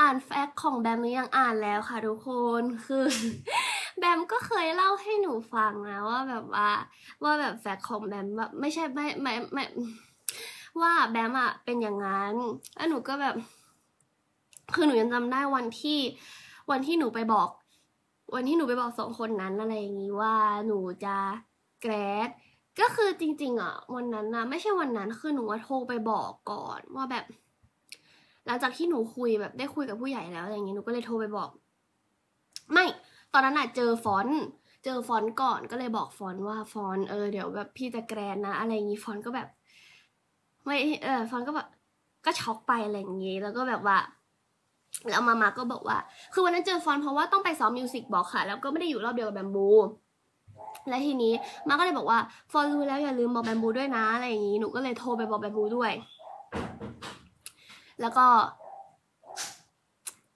อ่านแฟกของแบมหรือยังอ่านแล้วค่ะทุกคนคือ แบมก็เคยเล่าให้หนูฟังนะว่าแบบว่า ว่าแบบแฟกของแบมแบบไม่ใช่ไม่ไม่ไม่ว่าแบมอะเป็นอย่างนั้นแล้วหนูก็แบบ คือหนูยังจำได้วันที่วันที่หนูไปบอก วันที่หนูไปบอกสองคนนั้นอะไรอย่างนี้ว่าหนูจะแกรดก็คือจริง ๆ อะ วันนั้นนะไม่ใช่วันนั้นคือหนูว่าโทรไปบอกก่อนว่าแบบ หลังจากที่หนูคุยแบบได้คุยกับผู้ใหญ่แล้วอะไรอย่างงี้หนูก็เลยโทรไปบอก ไม่ตอนนั้นอะเจอฟอนเจอฟอนก่อนก็เลยบอกฟอนว่าฟอนเออเดี๋ยวแบบพี่จะ grad นะ อะไรอย่างงี้ฟอนก็แบบ ไม่เออฟอนก็แบบก็ช็อกไปอะไรอย่างงี้ แล้วก็แบบว่าแล้วมามาก็บอกว่า คือวันนั้นเจอฟอนเพราะว่าต้องไปซ้อม music box ค่ะ แล้วก็ไม่ได้อยู่รอบเดียวกับแบมบูและทีนี้มาก็เลยบอกว่าฟอนรู้แล้วอย่าลืมบอกแบมบูด้วยนะอะไรอย่างนี้หนูก็เลยโทรไปบอกแบมบูด้วย แล้วก็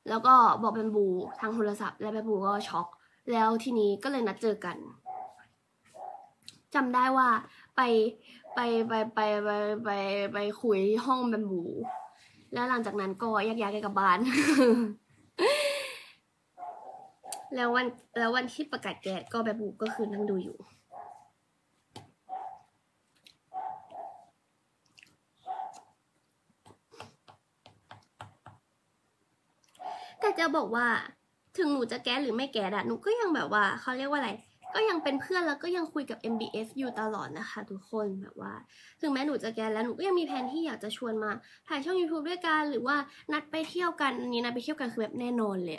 แล้วก็บอกแบมบูทางโทรศัพท์ และแบมบูก็ช็อก แล้วทีนี้ก็เลยนัดเจอกันจำได้ว่าไปไปไปไปไปไปไปคุยห้องแบมบู แล้วหลังจากนั้นก็แยกย้ายกันกลับบ้าน แล้ววันแล้ววันที่ประกาศแกก็แบบบูก็คือนั่งดูอยู่ จะบอกว่า ถึงหนูจะแก๊สหรือไม่แก๊สอะหนูก็ยังแบบว่าเขาเรียกว่าอะไร ก็ยังเป็นเพื่อนแล้วก็ยังคุยกับ MBF อยู่ตลอดนะคะทุกคนแบบว่า ถึงแม้หนูจะแก๊สแล้วหนูก็ยังมีแผนที่อยากจะชวนมาถ่ายช่อง YouTube ด้วยกันหรือว่านัดไปเที่ยวกันอันนี้นัดไปเที่ยวกันคือแบบแน่นอนเลย